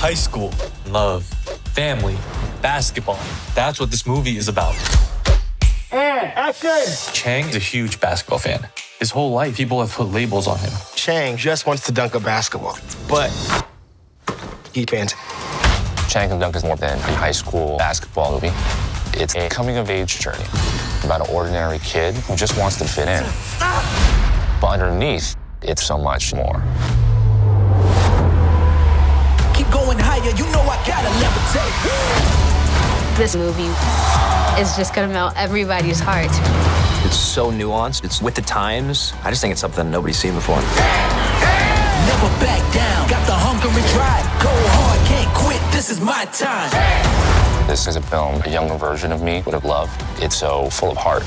High school, love, family, basketball. That's what this movie is about. And action! is a huge basketball fan. His whole life, people have put labels on him. Chang just wants to dunk a basketball, but he can't. Chang Can Dunk is more than a high school basketball movie. It's a coming of age journey about an ordinary kid who just wants to fit in. But underneath, it's so much more. This movie is just gonna melt everybody's heart. It's so nuanced. It's with the times. I just think it's something nobody's seen before. Never back down. Got the hunger and drive. Go hard, can't quit. This is my time. This is a film a younger version of me would have loved. It's so full of heart.